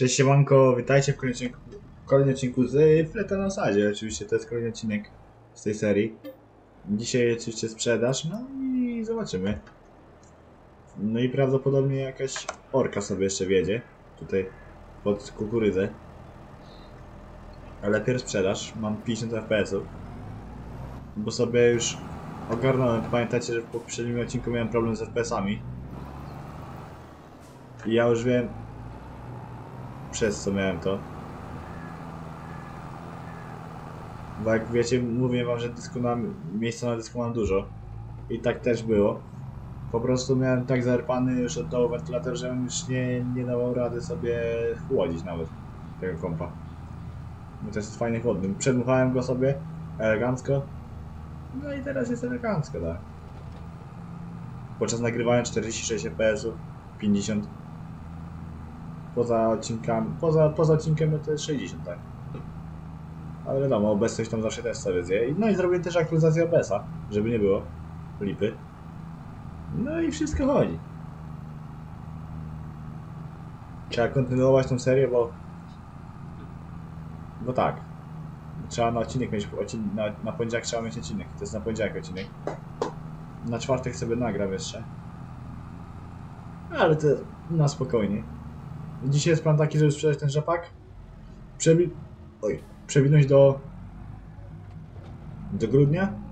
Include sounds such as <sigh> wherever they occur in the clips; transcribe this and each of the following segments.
Cześć siemanko, witajcie w kolejnym odcinku, kolejnym odcinku z Fleta na sadzie. Oczywiście to jest kolejny odcinek z tej serii. Dzisiaj oczywiście sprzedaż, no i zobaczymy. No i prawdopodobnie jakaś orka sobie jeszcze wiedzie, tutaj pod kukurydzę. Ale pierw sprzedaż, mam 50 fps-ów. Bo sobie już ogarnąłem, pamiętacie, że w poprzednim odcinku miałem problem z FPS-ami. I ja już wiem, przez co miałem to. Bo jak wiecie, mówię wam, że dysku miejsca na dysku mam dużo. I tak też było. Po prostu miałem tak zerpany już od dołu wentylator, że już nie, nie dawał rady sobie chłodzić nawet tego kompa. Bo to jest fajny chłodny. Przedmuchałem go sobie elegancko. No i teraz jest elegancko, tak. Podczas nagrywania 46 fps, 50 poza odcinkami, poza, poza odcinkiem to jest 60, tak. Ale wiadomo, obecność tam zawsze też sobie zje. No i zrobię też aktualizację OBS-a, żeby nie było lipy. No i wszystko chodzi. Trzeba kontynuować tą serię, bo... Bo tak. Trzeba na odcinek mieć, odcin na, na poniedziałek trzeba mieć odcinek. To jest na poniedziałek odcinek. Na czwartek sobie nagram jeszcze. Ale to na spokojnie. Dzisiaj jest plan taki, żeby sprzedać ten rzepak. Przebi... Oj. Przewinąć do... Do grudnia.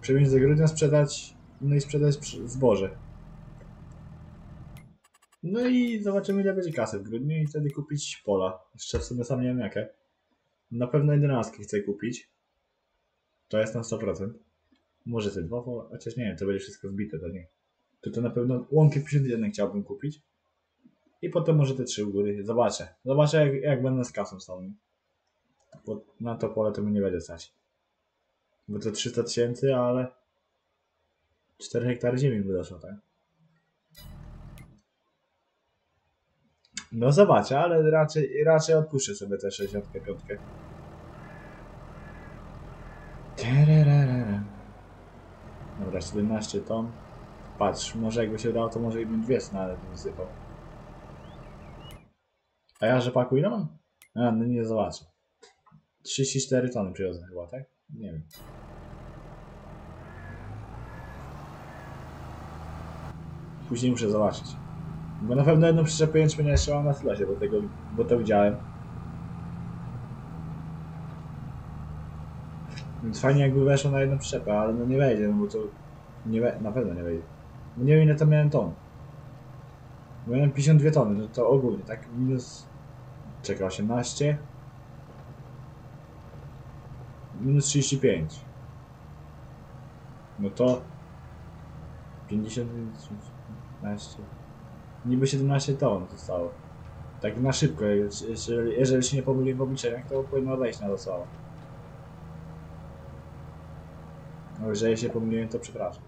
Przewinąć do grudnia, sprzedać... No i sprzedać zboże. No i zobaczymy ile będzie kasy w grudniu i wtedy kupić pola. Jeszcze w sumie sam nie wiem jakie. Na pewno 11 chcę kupić. To jest na 100%. Może te dwa pola, chociaż nie wiem, to będzie wszystko zbite, to nie. To to na pewno łąki 51 chciałbym kupić. I potem może te trzy u góry. Zobaczę. Zobaczę jak, jak będę z kasą stał. Bo na to pole to mi nie będzie stać. Bo to 300 tysięcy, ale 4 hektary ziemi by doszło, tak? No zobaczę, ale raczej, raczej odpuszczę sobie te 65. Tararara. Dobra, 17 ton. Patrz, może jakby się udało, to może i bym dwie ale to wysypał. A ja rzepaku ile mam? A, no nie zobaczę. 34 tony przywiozę chyba, tak? Nie wiem. Później muszę zobaczyć. Bo na pewno jedną przyczepę jęczmienia jeszcze mam na silosie, bo, tego, bo to widziałem. Więc fajnie jakby weszło na jedną przyczepę, ale no nie wejdzie, no bo to nie we, na pewno nie wejdzie. Bo nie wiem ile to miałem ton. Miałem 52 tony, no to ogólnie, tak? Minus... Czekaj, 18? Minus 35. No to... 50 minus 15... Niby 17 ton zostało. Tak na szybko, jeżeli, jeżeli się nie pomyliłem w obliczeniach, to powinno wejść na dosłownie. No jeżeli się pomyliłem, to przepraszam.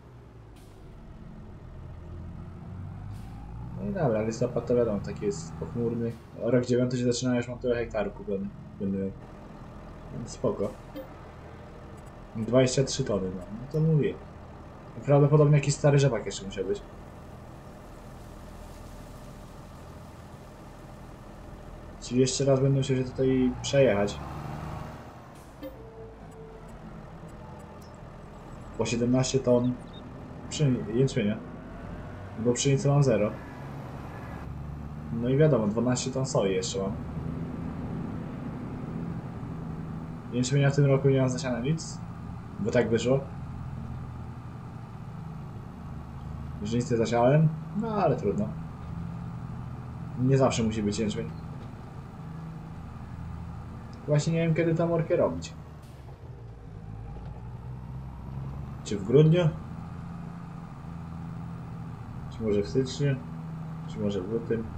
No dobra, listopad to wiadomo, taki jest pochmurny. Rok 9 się zaczyna, już mam tyle hektarów kupiony. Będę... Spoko. 23 tony, no, no to mówię. Prawdopodobnie jakiś stary rzepak jeszcze musiał być. Czyli jeszcze raz będę musiał się tutaj przejechać. Po 17 ton jęczmienia. Bo pszenicy mam 0. No i wiadomo, 12 ton soi jeszcze mam. Jęczmienia w tym roku nie mam zasiane nic, bo tak wyszło. Że nic nie zasiałem, no ale trudno. Nie zawsze musi być jęczmień. Właśnie nie wiem kiedy tą orkę robić. Czy w grudniu? Czy może w styczniu? Czy może w lutym?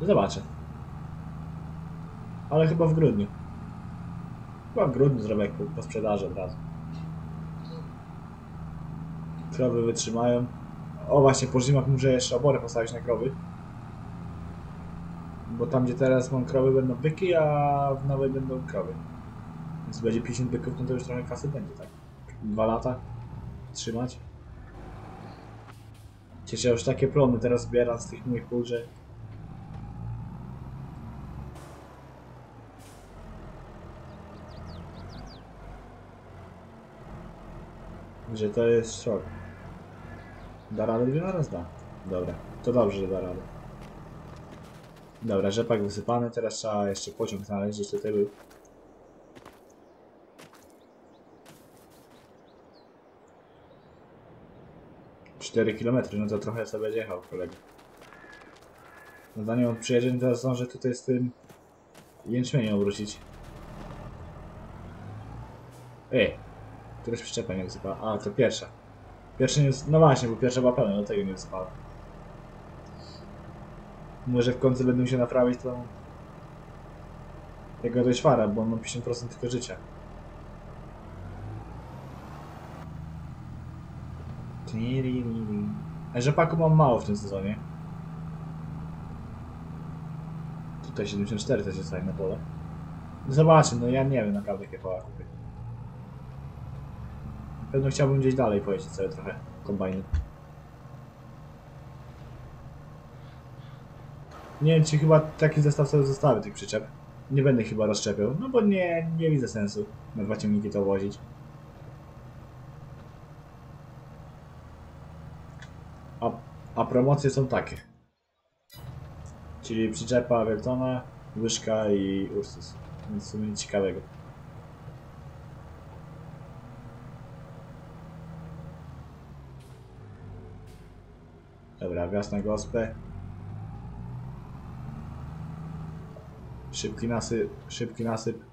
Zobaczę. Ale chyba w grudniu. Chyba w grudniu zrobię po, sprzedaży od razu. Krowy wytrzymają. O właśnie, po zimach muszę jeszcze oborę postawić na krowy. Bo tam gdzie teraz mam krowy będą byki, a w nowej będą krowy. Więc będzie 50 byków, no to już trochę kasy będzie, tak? Dwa lata trzymać. Cieszę już takie plony teraz zbieram z tych moich pól. Że to jest szok. Da radę dwie na raz da. Dobra, to dobrze, że da radę. Dobra, rzepak wysypany, teraz trzeba jeszcze pociąg znaleźć, jeszcze tutaj był. Cztery kilometry, no to trochę sobie jechał kolega. No zanim on przyjedzie, to zdążę tutaj z tym jęczmieniem obrócić. Ej, któraś przyczepa nie wysypała. A, to pierwsza. Pierwsza nie. No właśnie, bo pierwsza była pełna, do tego nie wysypała. Może w końcu będę się naprawić tą... Tego fara, bo on ma 50% tylko życia. A rzepaku mam mało w tym sezonie. Tutaj 74 też jest fajne pole. Zobaczmy, no ja nie wiem naprawdę jakie pola kupię. Pewno chciałbym gdzieś dalej pojeździć sobie trochę kombajny. Nie wiem, czy chyba taki zestaw sobie zostawię tych przyczep. Nie będę chyba rozczepiał, no bo nie, nie widzę sensu na dwa ciągniki to wozić. A, a promocje są takie. Czyli przyczepa Weltona, łyżka i Ursus. Nic w sumie ciekawego. Dobra, wjazd na gospę. Szybki nasyp, szybki nasyp.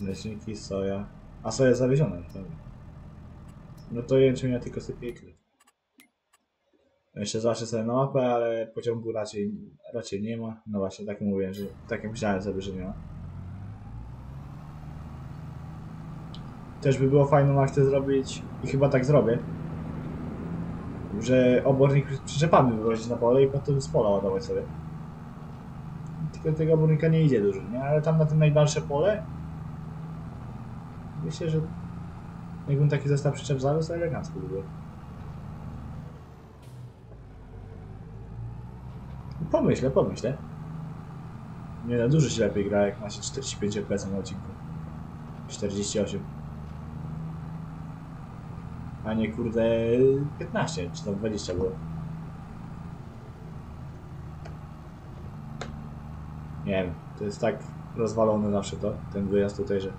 Leśniki, soja. A soja zawieziona, dobra. No to jęczmienia tylko sypie i tyle. Jeszcze zawsze sobie na mapę, ale pociągu raczej, raczej nie ma. No właśnie, tak mówię, że tak myślałem sobie, że nie ma. Też by było fajną akcję zrobić i chyba tak zrobię. Że obornik przyczepami wywozić na pole i potem z pola ładować sobie. Tylko tego obornika nie idzie dużo, nie? Ale tam na tym najdalsze pole myślę, że jakbym taki zestaw przyczep zawiózł, to elegancko by było. Pomyślę, pomyślę. Nie no, dużo się lepiej gra, jak ma się 45 FPS na odcinku. 48. A nie kurde 15, czy tam 20 było. Nie wiem, to jest tak rozwalone zawsze to, ten wyjazd tutaj, że...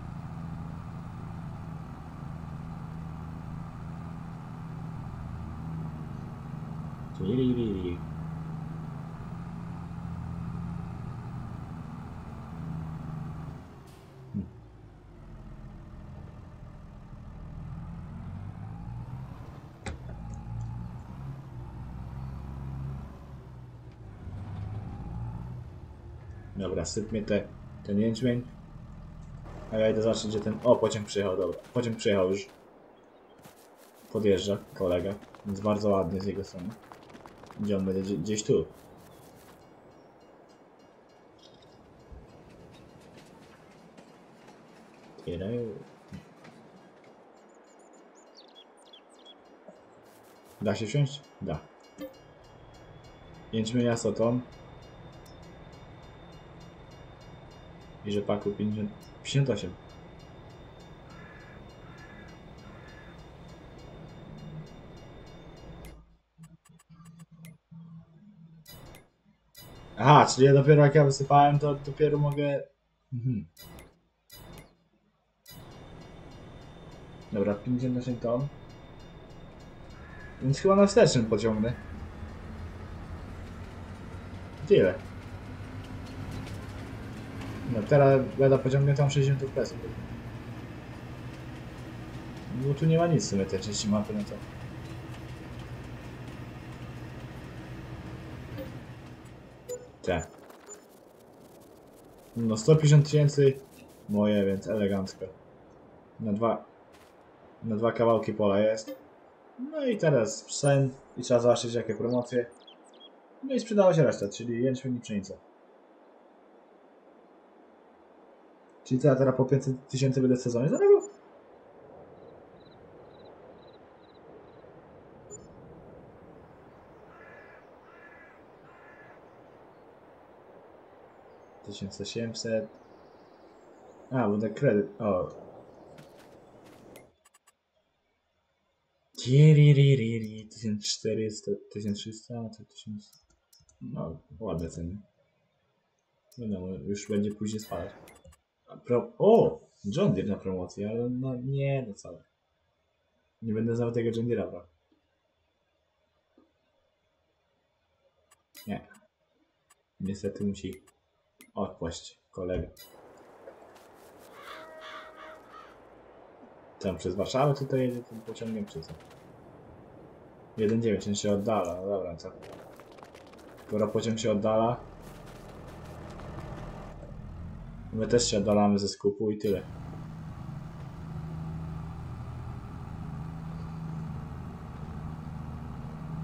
Dobra, sypnie te, ten jęczmień. A ja idę zobaczyć, gdzie ten... O, pociąg przyjechał, dobra. Pociąg przyjechał już. Podjeżdża kolega, więc bardzo ładnie z jego strony. Gdzie on będzie? Gdzie- Gdzieś tu. Da się wsiąść? Da. Jęczmienia soton. I rzepaku 50, 58. Aha, czyli ja dopiero jak ja wysypałem, to dopiero mogę... Mhm. Dobra, 58 ton. Więc chyba na wstecznym pociągnę. Tyle. No teraz będę pociągnę tam 60 FPS. Bo tu nie ma nic w sumie tej części mapy, no to... Te. No 150 tysięcy moje, więc elegancko. Na dwa... Na dwa kawałki pola jest. No i teraz sprzęt i trzeba zobaczyć jakie promocje. No i sprzedała się reszta, czyli jęczmień i pszenica. Czyli co, ja teraz po 500 tysięcy będę w sezonie zarobił? Tysiąc osiemset. A, bo ten kredyt. O. Tiririri, 1400, 1300, 1000. No, ładne ceny. Wiadomo, już będzie później spadać. Pro... O! John Deere na promocji, ale no nie, no co. Nie będę nawet tego John Deere'a brał. Nie. Niestety musi odpaść kolega. Tam przez Warszawę tutaj jedzie tym pociągiem co? 1.9, on się oddala, no dobra, co? Skoro pociąg się oddala, my też się oddalamy ze skupu i tyle.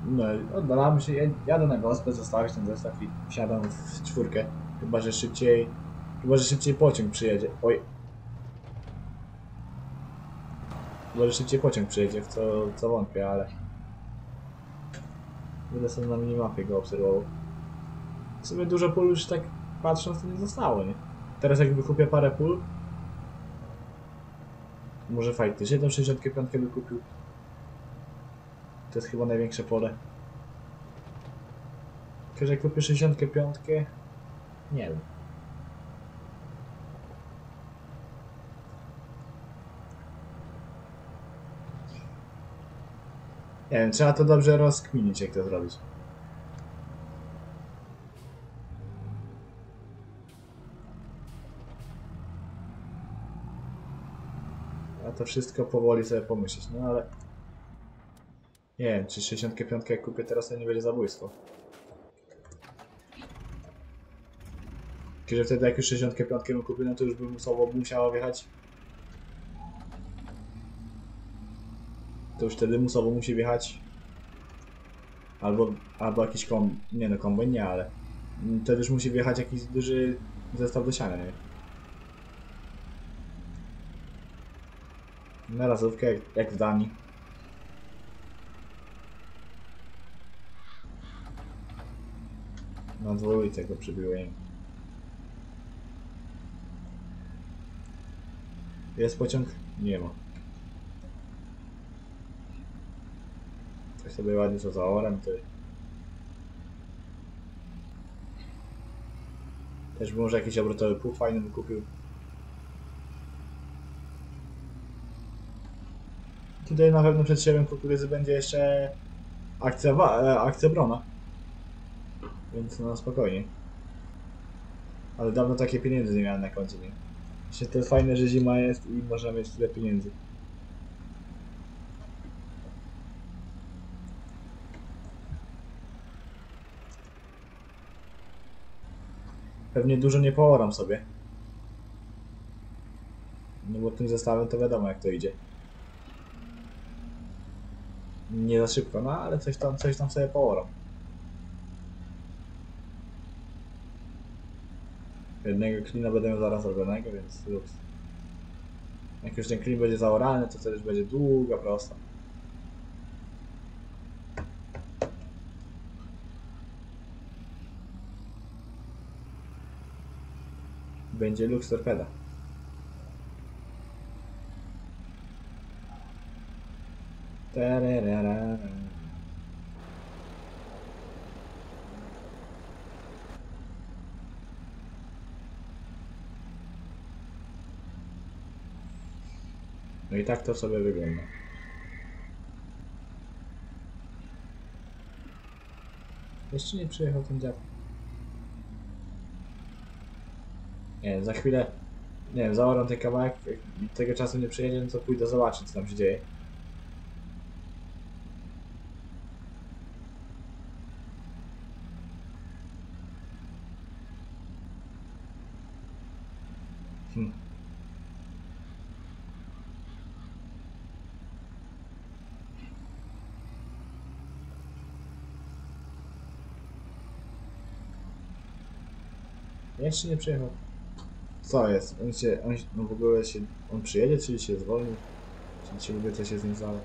No, oddalamy się, ja- jadę na gospę, zostawić ten zestaw i wsiadam w czwórkę. Chyba, że szybciej, chyba, że szybciej pociąg przyjedzie. Oj. Chyba, że szybciej pociąg przyjedzie, w co, co wątpię, ale... Będę sobie na minimapie go obserwował. W sumie dużo pól już tak patrząc to nie zostało, nie? Teraz jakby kupię parę pól, może faktycznie tą 65 by kupił. To jest chyba największe pole. Tylko, że kupię 65, nie wiem. Nie wiem, trzeba to dobrze rozkminić, jak to zrobić. To wszystko powoli sobie pomyśleć, no ale... Nie wiem, czy 65 jak kupię teraz, to nie będzie zabójstwo. Że wtedy jak już 65 bym kupił, no to już bym musiało, musiało wjechać... To już wtedy musowo musi wjechać... Albo, albo jakiś kom... Nie no, kombajn nie, ale... Wtedy już musi wjechać jakiś duży zestaw do siania, nie? Na razówkę, jak, jak w Danii. Na dwójce go przybiłem. Jest pociąg? Nie ma. Coś sobie ładnie co za orem, to... Też by może jakiś obrotowy pług fajny bym kupił. Tutaj na pewno przed siebie kukurydzy będzie jeszcze akcja, e, akcja Brona. Więc no spokojnie. Ale dawno takie pieniędzy nie miałem na koncie, nie? Właśnie to jest fajne, że zima jest i można mieć tyle pieniędzy. Pewnie dużo nie pooram sobie. No bo tym zestawem to wiadomo jak to idzie. Nie za szybko, no ale coś tam, coś tam sobie pooram. Jednego klina będę miał zaraz robionego, więc luks. Jak już ten klin będzie zaorany, to to już będzie długa, prosta. Będzie luks torpeda. No i tak to sobie wygląda. Jeszcze nie przyjechał ten dziad. Nie za chwilę, nie wiem, zaoram ten kawałek, tego czasu nie przyjedzie, to pójdę zobaczyć, co tam się dzieje. Hm. Jeszcze nie przyjechał. Co jest? On się, on, się- no w ogóle się, on przyjedzie, czy się zwolni? Czy ci lubię, co się z nim zale?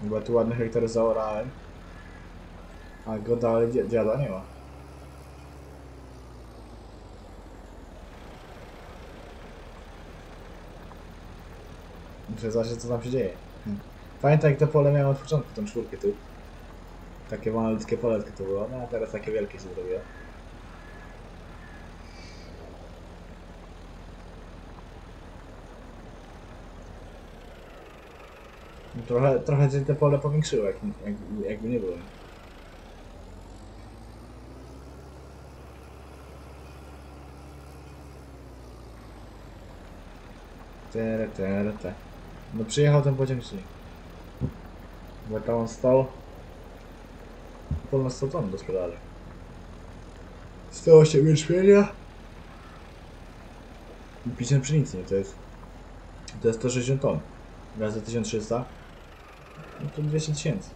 Bo tu ładny hektar zaorałem. A go dalej dzia- dziada nie ma. Muszę zobaczyć co tam się dzieje. Hmm. Pamiętam jak to pole miałem od początku, tą czwórkę tu. Takie malutkie poletko to było, no a teraz takie wielkie się zrobiło. Trochę, trochę się te pole powiększyło, jak, jak, jakby nie było. Tere, tere, te. No przyjechał ten pociąg nie? Bo tam on stał 100 ton do sprzedaży. 108 jęczmienia i 50 pszenicy, to jest to jest 160 ton. Razy 1300 no to 200 tysięcy.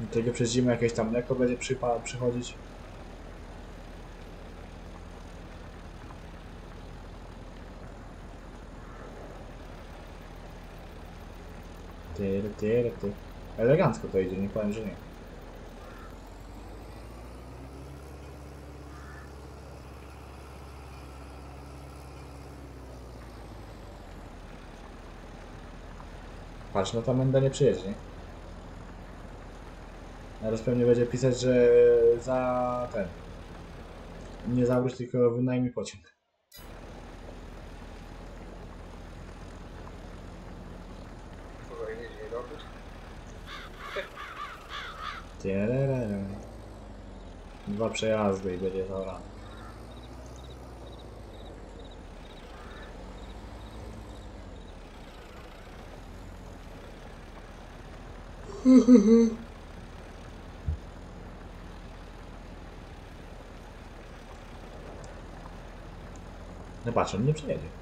Do tego przez zimę jakieś tam mleko będzie przychodzić. Tyry, tyry, ty. Elegancko to idzie, nie powiem, że nie. Patrz, no ta menda nie przyjedzie, nie? Teraz pewnie będzie pisać, że za ten. Nie zawróć, tylko wynajmij pociąg. Słuchaj, nic nie robisz. Dwa przejazdy i będzie zaorane. <laughs> No patrz, on nie przejedzie.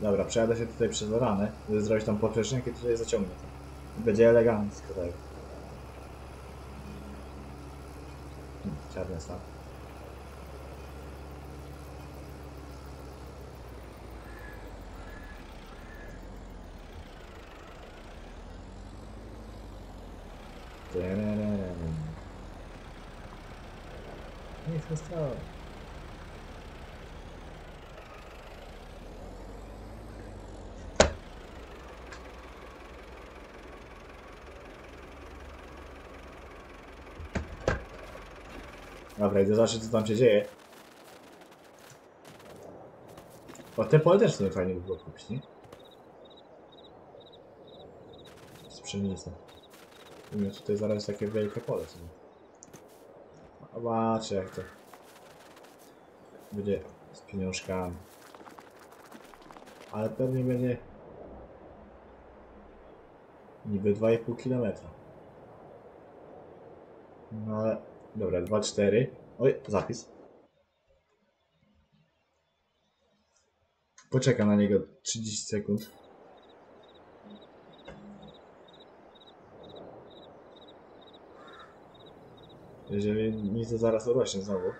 Dobra, przejadę się tutaj przez ranę, żeby zrobić tam poprzecznik i tutaj zaciągnę to. Będzie elegancko tak. Hmm, Czarny stan. Nie stało. Dobra, idę zobaczyć co tam się dzieje. O, te pole też sobie fajnie by było kupić, nie? Z tutaj zaraz takie wielkie pole sobie. Zobaczcie jak to będzie z pieniążkami. Ale pewnie będzie niby 2,5 km. No ale dobra, 2,4. Oj, zapis. Poczekam na niego 30 sekund. Jeżeli nic to zaraz rośnie znowu.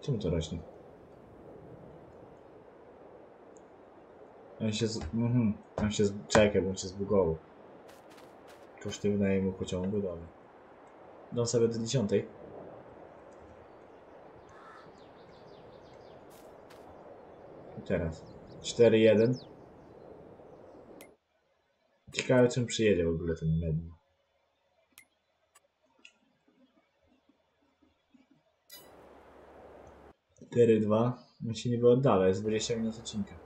Czemu to rośnie? On się z... Mhm. On się z... Czekaj, bo on się zbugował. Koszty wynajmu pociągu, dobra. Dam sobie do 10. I teraz. 4-1. Ciekawe czym przyjedzie w ogóle ten medny. Cztery dwa. On się niby oddala, jest 20 minut odcinka.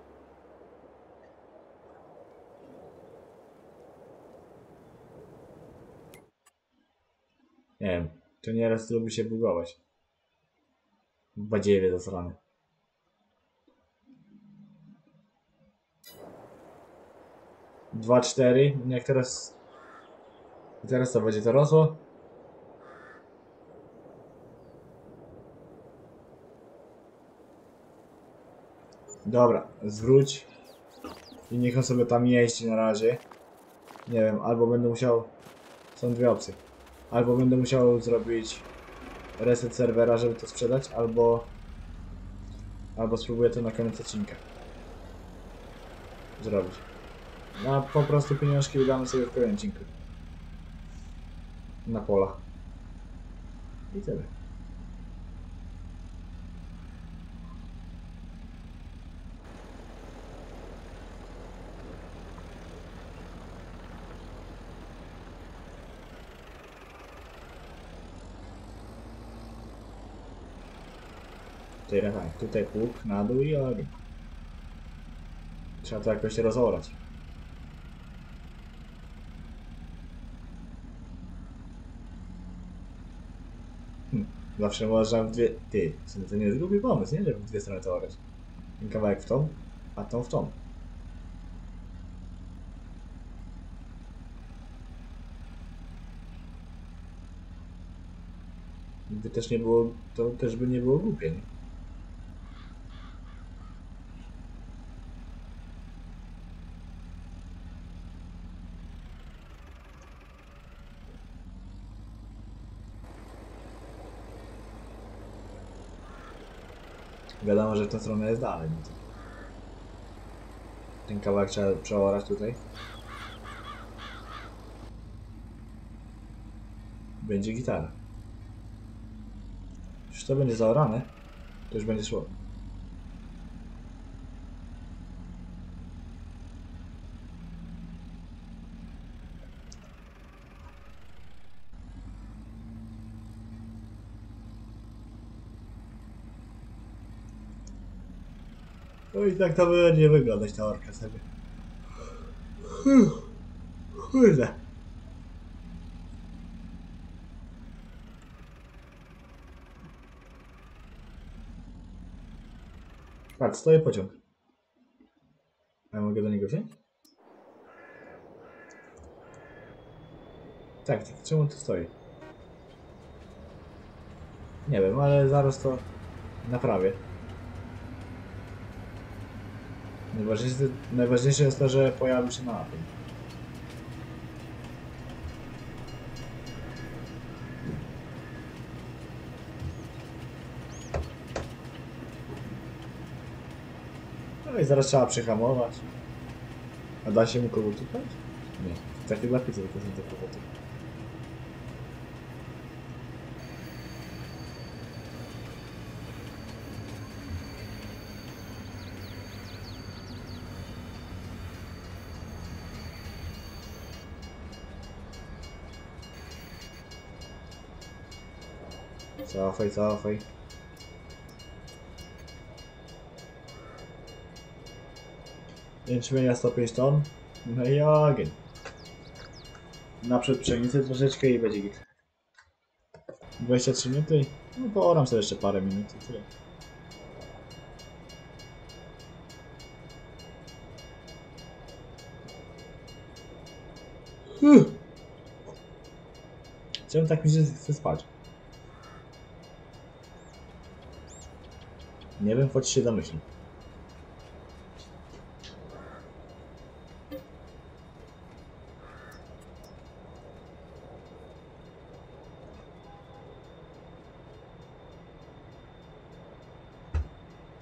Nie wiem, to nieraz lubi się bugować. Badziewie zasrany. Dwa, cztery. Jak teraz... Teraz to będzie to rosło? Dobra, zwróć. I niech on sobie tam jeździ na razie. Nie wiem, albo będę musiał... Są dwie opcje. Albo będę musiał zrobić reset serwera, żeby to sprzedać, albo... Albo spróbuję to na koniec odcinka. Zrobić. A po prostu pieniążki wydamy sobie w kolejnym odcinku. Na polach. I tyle. Tyle tak, tutaj pług na dół i ogień. Trzeba to jakoś rozorać. Hm, Zawsze można w dwie... Ty, to nie jest głupi pomysł, nie? Żeby w dwie strony to orać. Ten kawałek w tą, a tą w tą. By też nie było, to też by nie było głupie, nie? Wiadomo, że w tę stronę jest dalej. No to... Ten kawałek trzeba przeorać tutaj. Będzie gitara. Już to będzie zaorane, to już będzie szło. I tak to będzie wyglądać ta orka sobie. Kurde. Patrz, stoi pociąg. Ja mogę do niego wziąć? Tak, tak, czemu tu stoi? Nie wiem, ale zaraz to naprawię. Najważniejsze, najważniejsze jest to, że pojawił się na mapie. No i zaraz trzeba przyhamować. A da się mu kogo tupać? Nie. Tak pizzę tylko są te kłopoty. Cofaj, cofaj. Jęczmienia 105 ton. No i ogień. Naprzód pszenicy troszeczkę i będzie git. 23 minuty. No pooram sobie jeszcze parę minut i tyle. Czemu tak mi się chce spać? Nie wiem, choć się domyśli.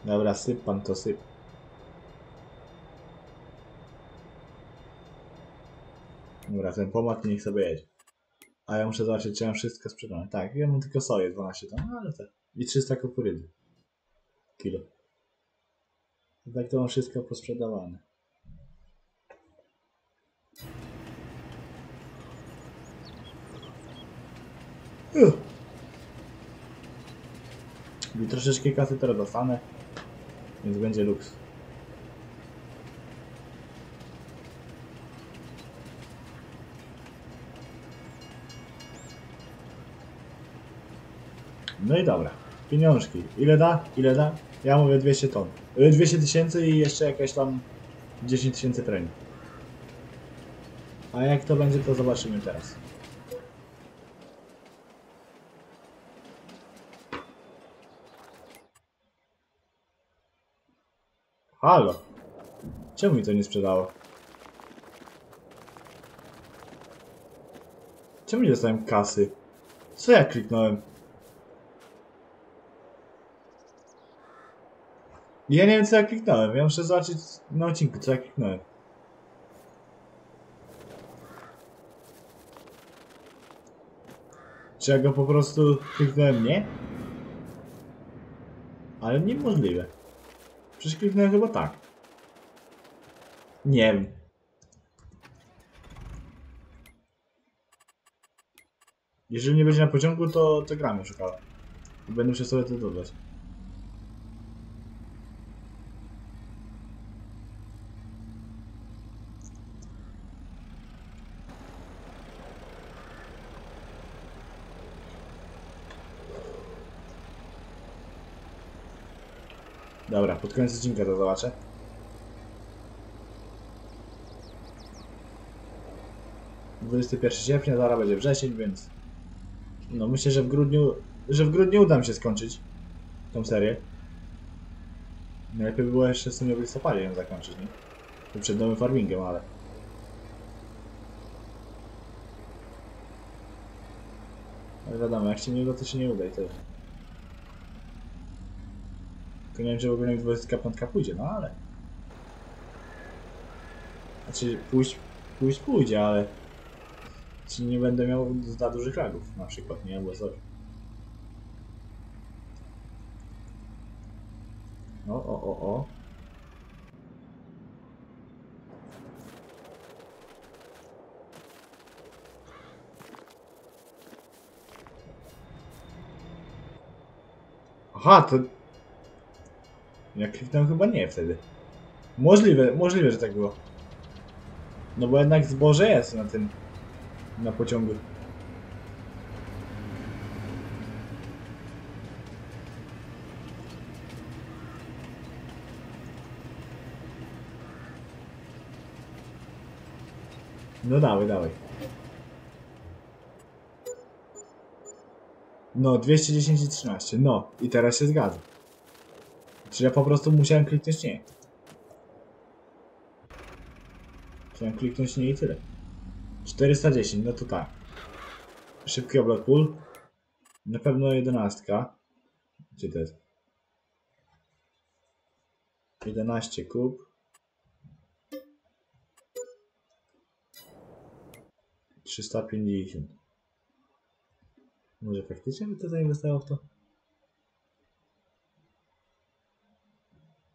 Dobra, syp pan to syp. Dobra, ten pomad niech sobie jedzie. A ja muszę zobaczyć, czy mam wszystko sprzedane. Tak, ja mam tylko soję 12 ton, ale te. I 300 kukurydzy. Kilo. Tak to mam wszystko posprzedawane. I troszeczkę kasy teraz dostanę, więc będzie luks. No i dobra. Pieniążki. Ile da? Ile da? Ja mówię 200 ton. Y, 200 tysięcy i jeszcze jakieś tam 10 tysięcy premii. A jak to będzie, to zobaczymy teraz. Halo. Czemu mi to nie sprzedało? Czemu nie dostałem kasy? Co ja kliknąłem? Ja nie wiem co ja kliknąłem. Ja muszę zobaczyć na odcinku co ja kliknąłem. Czy ja go po prostu kliknąłem nie? Ale niemożliwe. Przecież kliknąłem chyba tak. Nie wiem. Jeżeli nie będzie na pociągu, to, to gramy szukałem. Będę musiał sobie to dodać. Dobra, pod koniec odcinka to zobaczę. Pierwszy sierpnia, zaraz będzie wrzesień, więc... No myślę, że w grudniu... że w grudniu uda mi się skończyć tą serię. Najlepiej by było jeszcze w sumie w listopadzie ją zakończyć, nie? To przed nowym farmingiem, ale... Ale wiadomo, jak się nie uda, to się nie uda i tyle. Tylko nie wiem, czy w ogóle mi 25 pójdzie, no ale... Znaczy, pójść, pójść pójdzie, ale... Czy nie będę miał za dużych lagów, na przykład, nie? Bo sorry. O, o, o, o. Aha, to... Ja kliknąłem chyba nie wtedy. Możliwe, możliwe, że tak było. No bo jednak zboże jest na tym... Na pociągu. No dawaj, dawaj. No, 210 i 13. No, i teraz się zgadza. Czy ja po prostu musiałem kliknąć nie? Chciałem kliknąć nie i tyle. 410, no to tak. Szybki oblot pól. Na pewno 11. Gdzie to jest? 11 kub. 350. Może faktycznie by to zainwestował w to?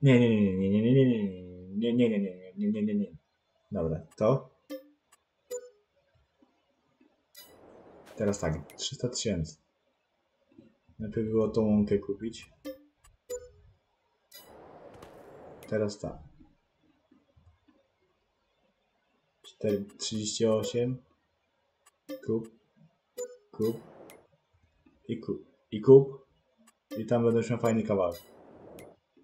Nie, nie, nie, nie, nie, nie, nie, nie, nie, nie, nie, nie, nie, nie, nie, nie. Dobra, to. Teraz tak, 300 tysięcy. Najpierw było tą łąkę kupić. Teraz tak. 4, 38. Kup. Kup. I kup. I kup. I tam będę miał fajny kawałek.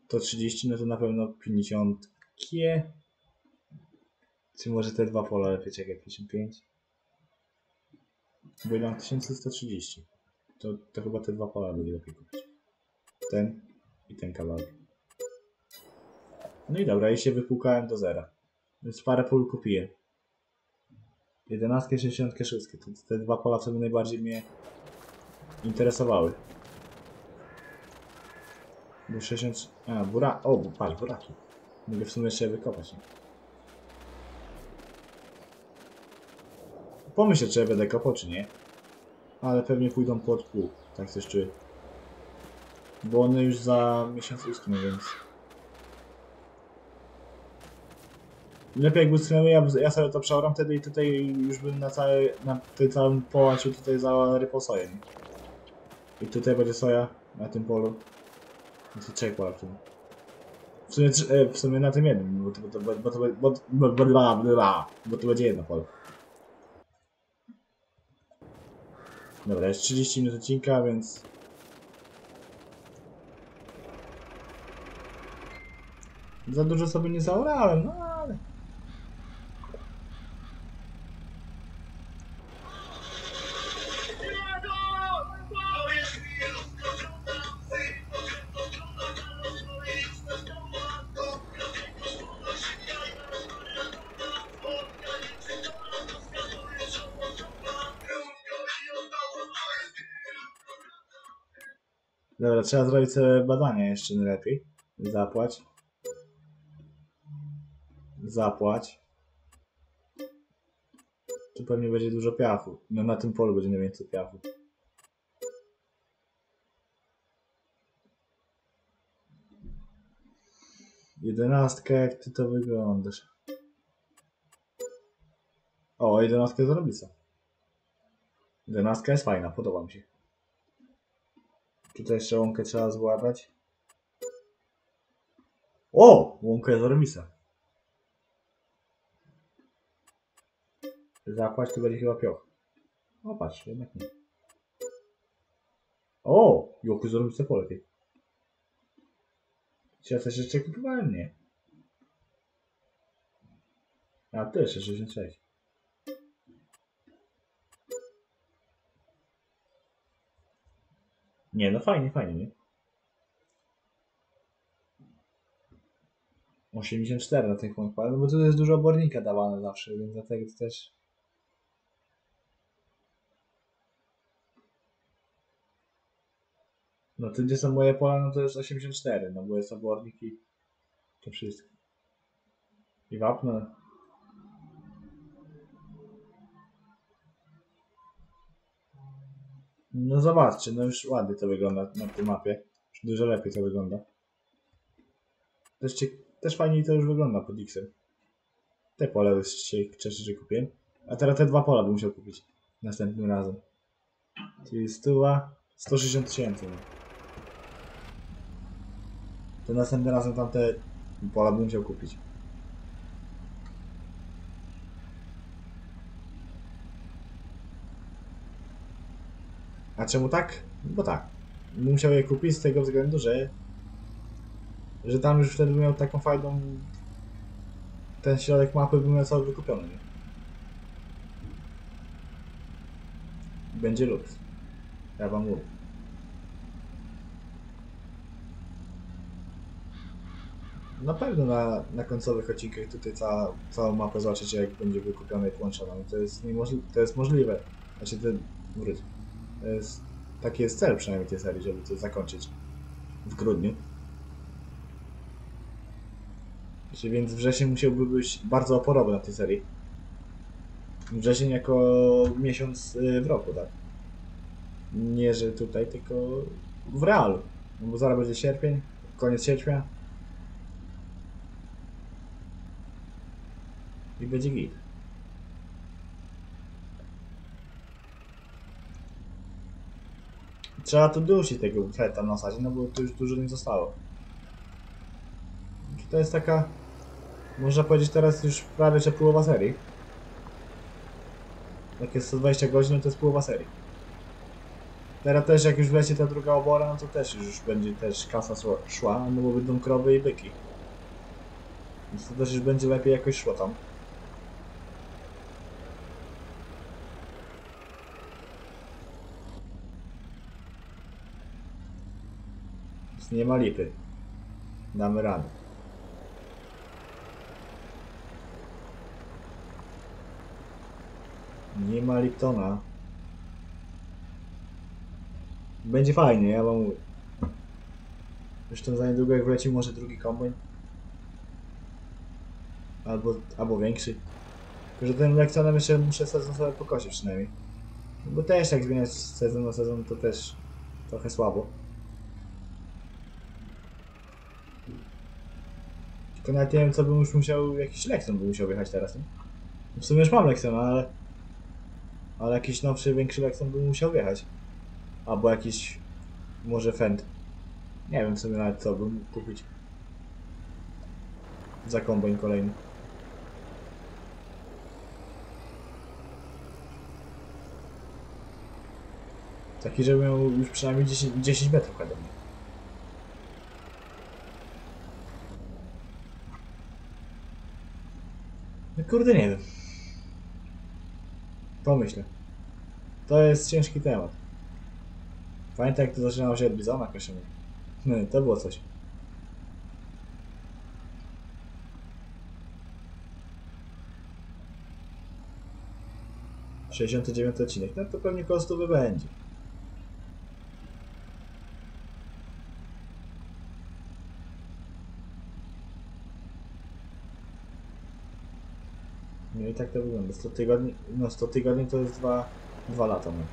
To 30, no to na pewno 50. Kie. Czy może te dwa pola lepiej czekaj, 55? Bo ile mam 1130. To, to chyba te dwa pola będzie lepiej kupić. Ten i ten kawałek. No i dobra, i się wypłukałem do zera. Więc parę pól kupiłem. 11 i 66. To te dwa pola wtedy najbardziej mnie interesowały. Bo 60... A, bura... O, patrz, buraki. Mogę w sumie jeszcze je wykopać. Pomyślę, czy będę kopał, czy nie. Ale pewnie pójdą pod pół. Tak coś czuję. Bo one już za miesiąc uschną, więc... Lepiej jakby uschnęły, ja, ja sobie to przeoram wtedy i tutaj już bym na całej, na tym całym połaciu tutaj zarypał soję, nie? I tutaj będzie soja na tym polu. To trzech pola w sumie, e, w sumie na tym jednym, bo to, bo to, bo to, bo, bo, bo, bo, bo to będzie jedno pole. Dobra, jest 30 minut odcinka, więc... Za dużo sobie nie zaorałem, no trzeba zrobić sobie badania jeszcze lepiej. Zapłać. Zapłać. Tu pewnie będzie dużo piachu. No na tym polu będzie najwięcej piachu. Jedenastka, jak ty to wyglądasz? O, jedenastka jest zarobista. Jedenastka jest fajna, podoba mi się. Tutaj jeszcze łąkę trzeba złapać. O! Łąka jest zarobista. Zapłać to będzie chyba pioch. O, patrz, jednak nie. O! Joku zarobiste pole, ty. Czy ja coś jeszcze kupowałem? Nie. A, to jeszcze 66. Nie, no fajnie, fajnie, nie? 84 na tych pompach, no bo tu jest dużo obornika dawane zawsze, więc dlatego to też... No tu gdzie są moje pola, no to jest 84, no bo jest obornik i to wszystko. I wapno. No zobaczcie, no już ładnie to wygląda na tej mapie. Już dużo lepiej to wygląda. Też, też to już wygląda pod X-em. Te pola już dzisiaj wcześniej kupiłem. A teraz te dwa pola bym musiał kupić następnym razem. Czyli stuwa 160 tysięcy. No. To następnym razem tamte pola bym musiał kupić. A czemu tak? Bo tak. Musiał je kupić z tego względu, że że tam już wtedy miał taką fajną ten środek mapy bym miał cały wykupiony? Będzie luks. Ja wam mówię. Na pewno na, na końcowych odcinkach tutaj cała, całą mapę zobaczycie jak będzie wykupiona i połączona. To jest to jest możliwe. Znaczy ten wróć. Jest, taki jest cel przynajmniej tej serii, żeby to zakończyć w grudniu. Więc wrzesień musiałby być bardzo oporowy na tej serii. Wrzesień jako miesiąc y, w roku, tak? Nie, że tutaj, tylko w realu. No bo zaraz będzie sierpień, koniec sierpnia. I będzie git. Trzeba tu dusić tego feta na sadzie, no bo tu już dużo nie zostało. To jest taka, można powiedzieć teraz już prawie że połowa serii. Jak jest 120 godzin, to jest połowa serii. Teraz też jak już wleci ta druga obora, no to też już będzie też kasa szła, no bo będą krowy i byki. Więc to też już będzie lepiej jakoś szło tam. Nie ma lipy. Damy radę. Nie ma Liptona. Będzie fajnie, ja wam mówię. Zresztą za niedługo jak wleci może drugi kombajn. Albo, albo większy. Tylko, że ten Lektonem jeszcze muszę sezon sobie pokosić przynajmniej. Bo też jak zmieniać sezon na sezon to też trochę słabo. Tylko nawet nie wiem co bym już musiał, jakiś Lexon bym musiał wjechać teraz, nie? W sumie już mam Lexona, ale... Ale jakiś nowszy, większy Lexon bym musiał wjechać. Albo jakiś... Może Fend. Nie wiem w sumie nawet co bym mógł kupić. Za kombajn kolejny. Taki, żeby miał już przynajmniej 10, 10 metrów ode mnie. Kurde nie wiem. Pomyślę. To jest ciężki temat. Pamiętam jak to zaczynało się od Bizona Koszymy. No, to było coś. Sześćdziesiąty dziewiąty odcinek. No to pewnie koło stówy będzie. Tak to wygląda. 100 tygodni, no 100 tygodni to jest 2, 2 lata. No.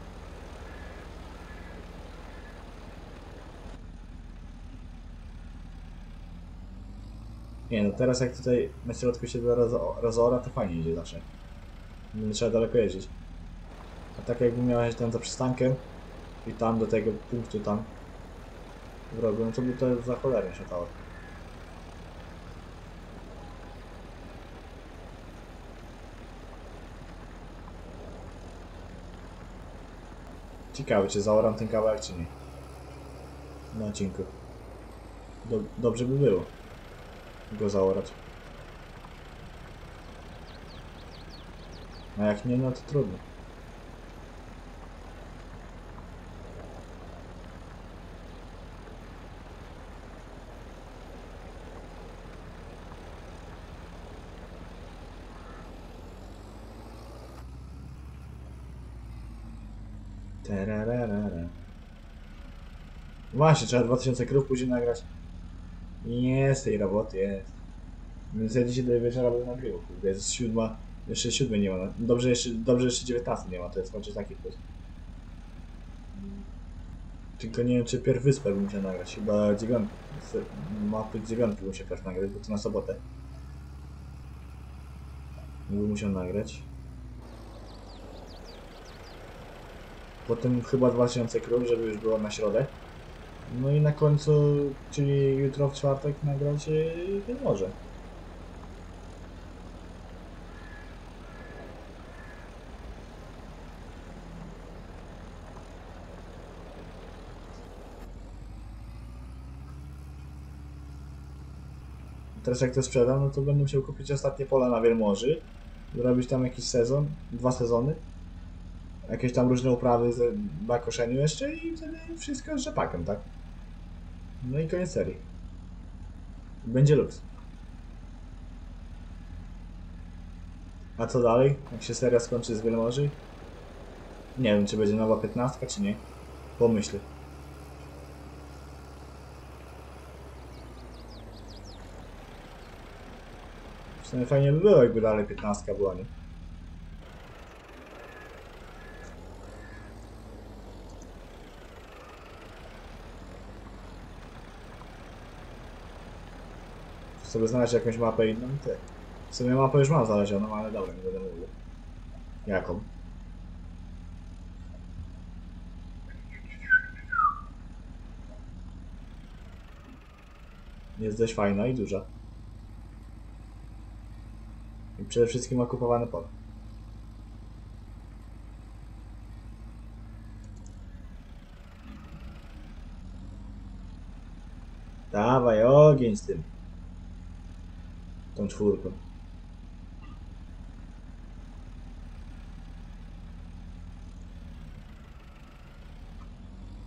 Nie no, teraz jak tutaj na środku się do razo- razora, to fajnie idzie zawsze. Nie trzeba daleko jeździć. A tak jakby miała jechać tam za przystankiem i tam do tego punktu tam w no to by to za cholernie szatało. Ciekawe, czy zaoram ten kawałek, czy nie. Na odcinku. Do, dobrze by było go zaorać. A jak nie, no to trudno. Właśnie, trzeba 2000 krów później nagrać. Jest tej roboty, jest. Więc ja dzisiaj do wieczora będę nagrywał, kurde, jest siódma, jeszcze siódmy nie ma, no. dobrze jeszcze, dobrze jeszcze 19 nie ma, to jest chociaż taki plus. Tylko nie wiem, czy pierw wyspę bym musiał nagrać, chyba dziewiątki, mapy dziewiątki muszę pierw nagrać, bo to na sobotę. Bym musiał nagrać. Potem chyba 2000 krów, żeby już było na środę. No i na końcu, czyli jutro w czwartek nagrać yy, ten może. Teraz jak to sprzedam, no to będę musiał kupić ostatnie pola na Wielmoży, zrobić tam jakiś sezon, dwa sezony, jakieś tam różne uprawy z, na koszeniu jeszcze i wtedy wszystko z rzepakiem, tak? No i koniec serii. Będzie luks. A co dalej? Jak się seria skończy z Wielmoży? Nie wiem, czy będzie nowa 15, czy nie. Pomyślę. W sumie fajnie by było, jakby dalej 15 była, nie? Sobie znaleźć jakąś mapę inną i ty. W sumie mapę już mam znalezioną, ale dobra, nie będę mówił. Jaką? Jest dość fajna i duża. I przede wszystkim ma kupowane pole. Dawaj ogień z tym tą czwórką.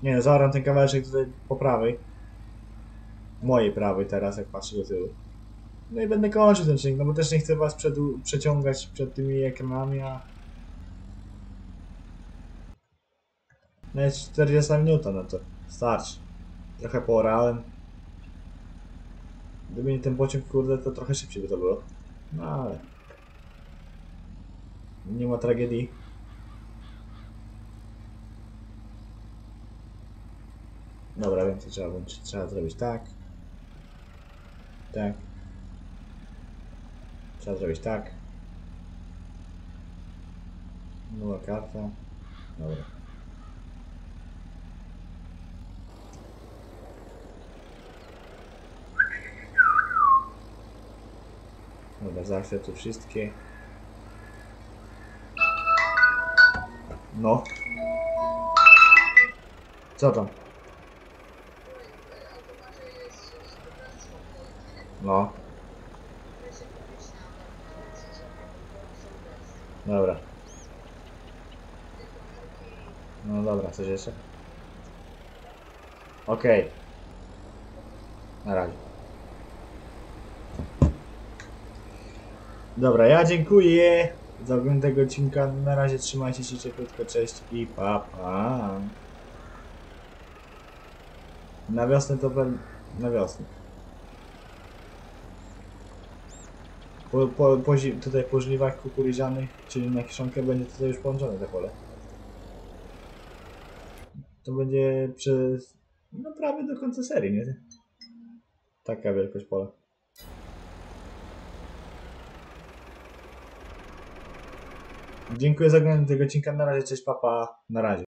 Nie zaoram ten kawałeczek tutaj po prawej. Mojej prawej teraz, jak patrzę do tyłu. No i będę kończył ten odcinek, no bo też nie chcę was przed, przeciągać przed tymi ekranami, a... No jest 40 minuta, no to starczy. Trochę poorałem. Gdyby nie ten pociąg, kurde, to trochę szybciej by to było. No ale... Nie ma tragedii. Dobra, wiem co trzeba włączyć. Trzeba zrobić tak. Tak. Trzeba zrobić tak. Nowa karta. Dobra. Dobra, zaakceptuj wszystkie. No. Co tam? No. Dobra. No dobra, coś jeszcze? Okej. Na razie. Dobra, ja dziękuję za oglądanie tego odcinka. Na razie trzymajcie się cieplutko, cześć i pa, pa. Na wiosnę to pewnie... Na wiosnę. Po, po, po, tutaj po kukurydzianych, czyli na kiszonkę, będzie tutaj już połączone te pole. To będzie przez... no prawie do końca serii, nie? Taka wielkość pola. Dziękuję za oglądanie tego odcinka. Na razie, cześć, papa. Na razie.